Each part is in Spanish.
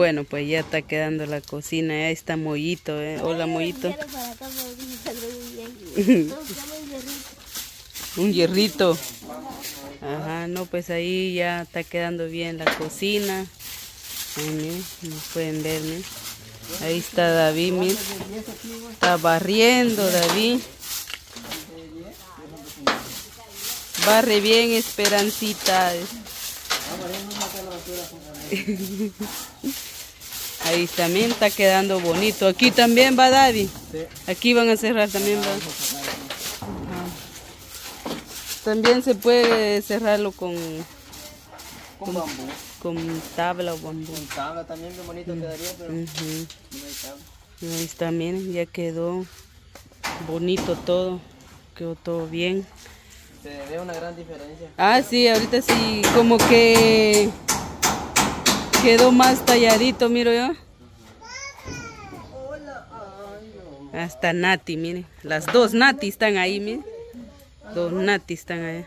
Bueno, pues ya está quedando la cocina, ya está Mollito, ¿eh? Hola, Mollito. Un hierrito. Ajá, no, pues ahí ya está quedando bien la cocina. Ahí, pueden ver. Ahí está David, miren. Está barriendo David. Barre bien, Esperancita. Ahí también está quedando bonito. Aquí también va David. Aquí van a cerrar también va. Ajá. También se puede cerrarlo con, Con bambú. con tabla o bambú. Con tabla también bien bonito quedaría, pero no hay tabla. Ahí miren, ya quedó bonito todo. Quedó todo bien. Se ve una gran diferencia. Ah, sí, ahorita sí, como que quedó más talladito, miro yo. Hasta Nati, miren. Las dos Nati están ahí, miren. Dos Nati están ahí.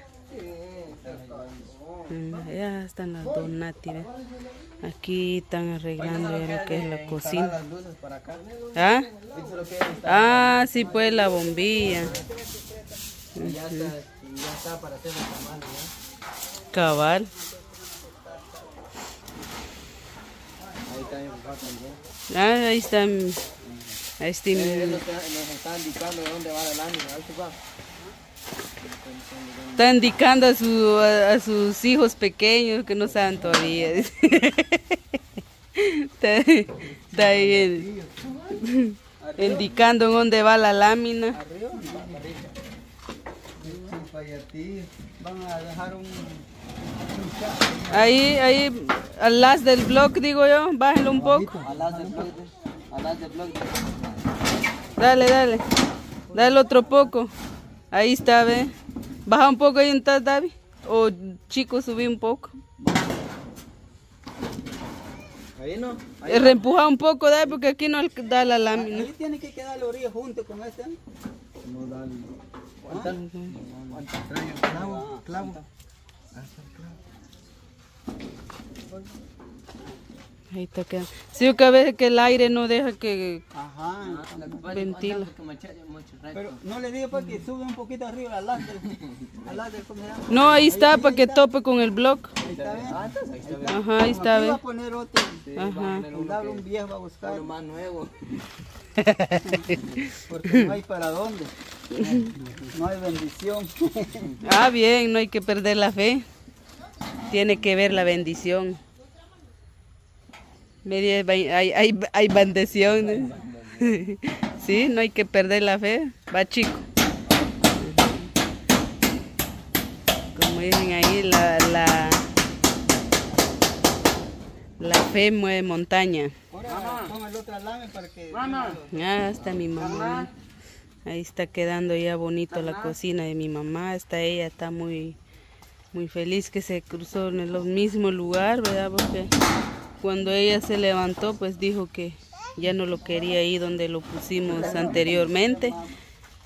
Mm, Ya están las dos Nati, ve. Aquí están arreglando lo que es la cocina. ¿Ah? Ah, sí, pues la bombilla. Ya está, para hacer. Cabal. Ahí está mi papá también. Ah, ahí está. Ahí está nos está, indicando de dónde va la lámina. Está indicando a, su, a, a sus hijos pequeños que no saben todavía. está, está ahí el- indicando en dónde va la lámina. Arriba. Van a dejar un... Ahí, ahí, al las del blog, digo yo, bájelo un poco. Alas del blog. Alas del blog. Dale, dale. Dale otro poco. Ahí está, ve. Baja un poco ahí en David. O chico, subí un poco. Ahí no. Eh, Reempuja un poco, David, porque aquí no da la lámina. Ahí tiene que quedar la orilla junto con este. No dale. ¿Cuánta? ¿Cuánta? Clavo, clavo. Ahí está quedando. Sí, que a veces que el aire no deja que Ajá. ventila. Pero no le digo para que sube un poquito arriba al lado. No, ahí está para que tope con el blog. Ahí está bien. Ahí está bien. Ajá, ahí está, Aquí va a ve. poner otro. Ajá. Cuidado, un viejo va a buscar. Uno más nuevo. Porque no hay para dónde. No hay bendición. Ah, bien, no hay que perder la fe. Tiene que ver la bendición. Hay, hay, bendición. Sí, no hay que perder la fe. Va chico. Como dicen ahí, la, la, fe mueve montaña. Ah, está mi mamá. Ahí está quedando ya bonito la cocina de mi mamá. Está ella, está muy, muy feliz que se cruzó en el mismo lugar, ¿verdad? Porque cuando ella se levantó, pues dijo que ya no lo quería ahí donde lo pusimos anteriormente.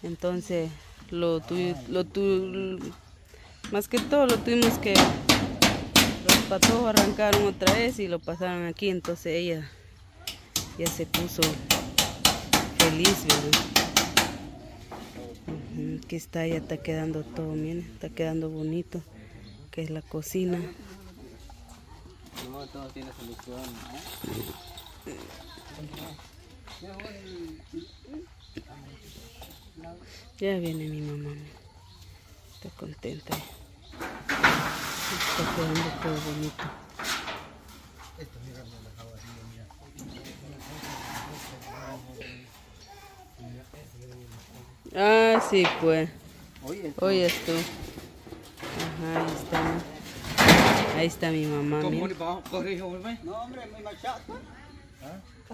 Entonces, lo tu, lo tu, más que todo lo tuvimos que los patojos arrancaron otra vez y lo pasaron aquí. Entonces ella ya se puso feliz, ¿verdad? Aquí está, ya está quedando todo, miren, está quedando bonito, que es la cocina. Ya viene mi mamá, está contenta. Está quedando todo bonito. Ah, sí, pues. Oye, Oye, esto. Ajá, ahí está. Ahí está mi mamá, mira. No, hombre, muy machata.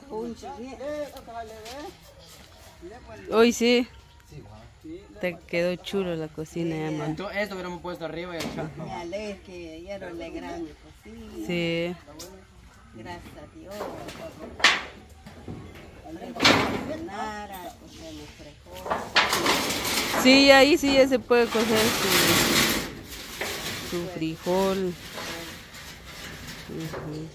Un chiquito. ojalá le dé. Hoy sí. Te quedó chulo la cocina, ya, mamá. Entonces, esto hubiéramos puesto arriba y el Me alegra que hierro le grande cocina. Sí. Gracias a Dios. Hombre, a los frijoles. Sí, ahí sí ya se puede coger su, su frijol. Ujú.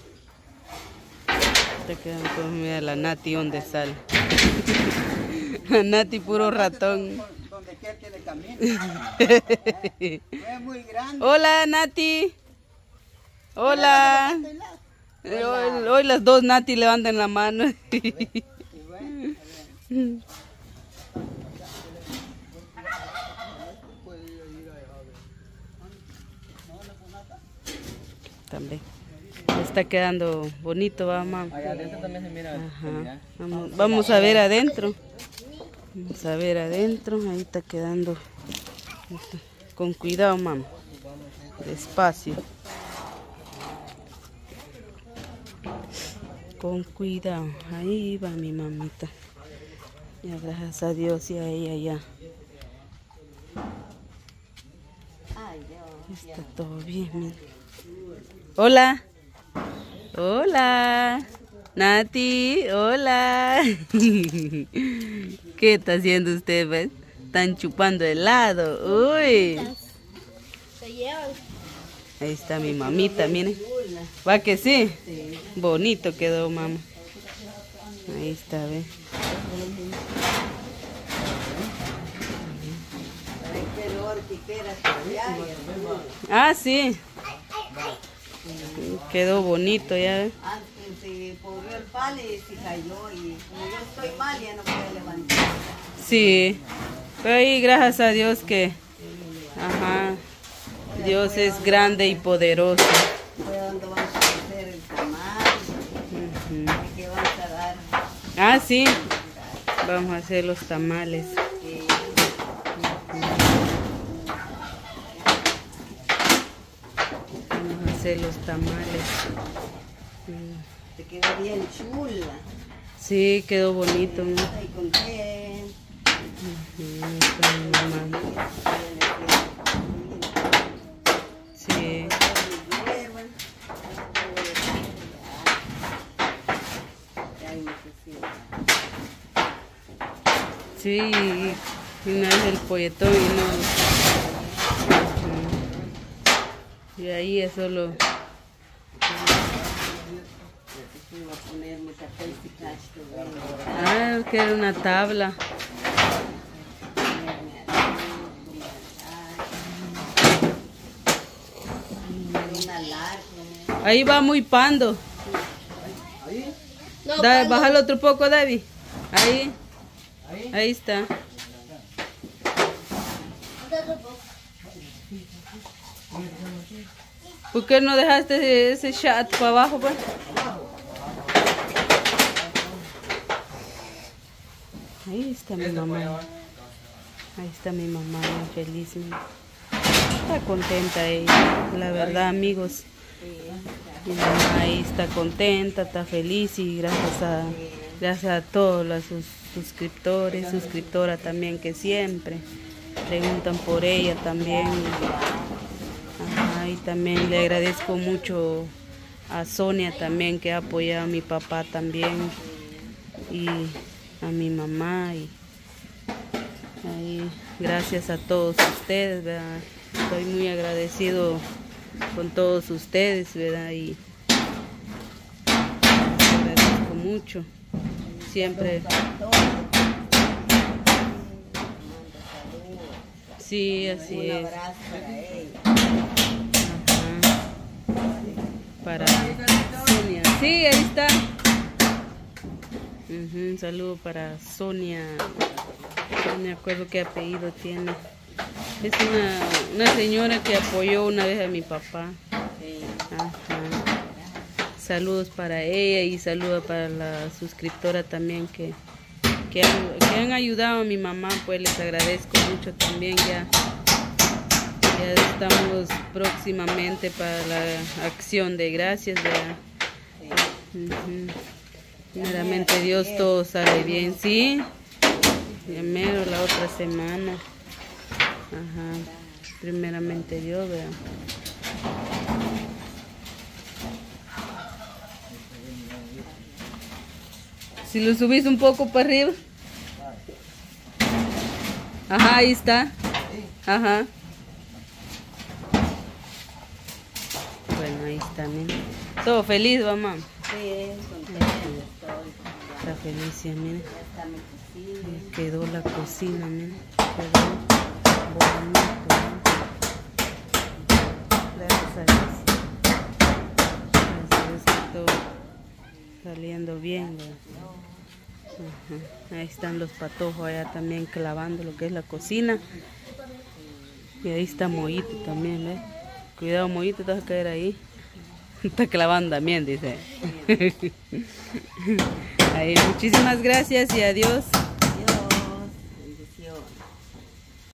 Te quedan todos, mira la Nati donde sale. La Nati puro ratón. Donde quiera es muy grande. Hola Nati. Hola. Hoy, hoy las dos Nati levantan la mano. Y bueno, está bien. También. Está quedando bonito, va mamá. Allá adentro también se mira. Ajá. Vamos, vamos a ver adentro. Vamos a ver adentro. Ahí está quedando. Con cuidado, mamá. Despacio. Con cuidado. Ahí va mi mamita. Ya gracias a Dios y a ella ya. Está todo bien, mira. Hola. Hola. Nati, hola. ¿Qué está haciendo usted, pues? Están chupando helado. Uy. Ahí está mi mamita, miren. ¿Va que sí? Bonito quedó, mamá. Ahí está, ve. Ah, sí. Quedó bonito, ya. Antes se corrió el palo y se cayó. Y como yo estoy mal, ya no puedo levantar. Sí, pero ahí gracias a Dios que, ajá, Dios es grande y poderoso. Ah, sí, vamos a hacer los tamales. Eh, Vamos a hacer los tamales. Mm, te quedó bien chula. Sí, quedó bonito. ¿no? Ujú, está mi mamá. Sí, sí, y y una vez el polletón y no. Y ahí es solo. Ah, que era una tabla. Ahí va muy pando. Ahí, Da, bájalo otro poco, David. Ahí. ahí está. ¿Por qué no dejaste ese chat para abajo, pues? Ahí está mi mamá. Ahí está mi mamá, feliz. Está contenta ella, la verdad, amigos. Mi mamá ahí está contenta, está feliz y gracias a, gracias a todos los sus- suscriptores, suscriptoras también que siempre preguntan por ella también. Y también le agradezco mucho a Sonia también que ha apoyado a mi papá también y a mi mamá y gracias a todos ustedes, ¿verdad? Estoy muy agradecido con todos ustedes, ¿verdad? Y agradezco mucho. Siempre, sí, así es. Para Sonia. Sí, ahí está. Un saludo para Sonia. No me acuerdo qué apellido tiene. Es una, una señora que apoyó una vez a mi papá. Saludos para ella y saludos para la suscriptora también que, que, han, que han ayudado a mi mamá. Pues les agradezco mucho también. Ya, ya estamos próximamente para la acción de gracias. ¿verdad? Ujú. Primeramente Dios todo sale bien, ¿sí? Ya mero la otra semana. Ajá. Primeramente Dios, ¿verdad? Si lo subís un poco para arriba. Ajá, ahí está. Ajá. Mira. Todo feliz, mamá. Sí, contenta. Está feliz, miren. Ya está mi cocina. Quedó la cocina, miren. Quedó bonito. ¿no? Gracias a Dios. Gracias a Dios que todo saliendo bien. ¿verdad? Ajá. Ahí están los patojos allá también clavando lo que es la cocina. Y ahí está Moito también, ¿ves? Cuidado, Moito, te vas a caer ahí. Está clavando también, dice. Muchísimas gracias y adiós.